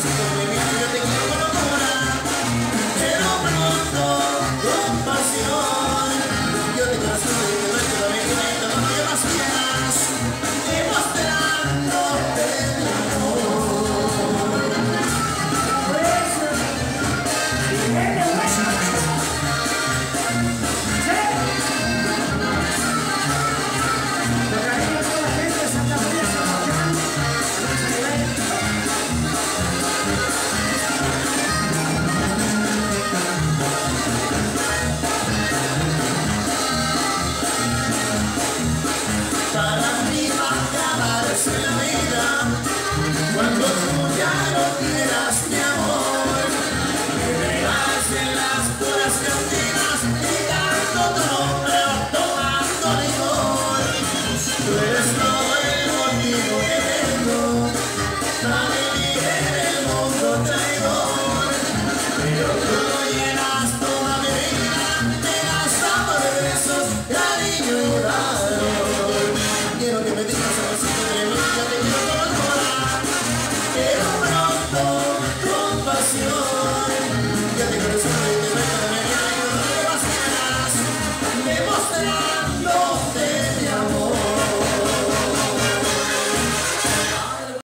Christmas.